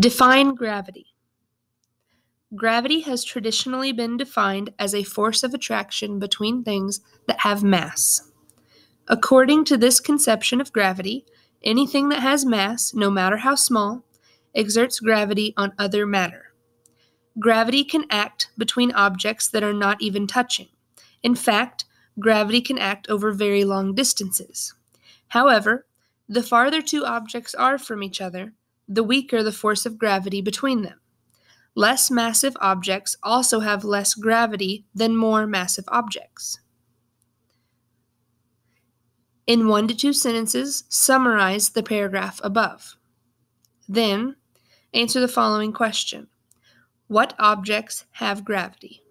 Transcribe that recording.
Define gravity. Gravity has traditionally been defined as a force of attraction between things that have mass. According to this conception of gravity, anything that has mass, no matter how small, exerts gravity on other matter. Gravity can act between objects that are not even touching. In fact, gravity can act over very long distances. However, the farther two objects are from each other, the weaker the force of gravity between them. Less massive objects also have less gravity than more massive objects. In one to two sentences, summarize the paragraph above. Then, answer the following question What objects have gravity?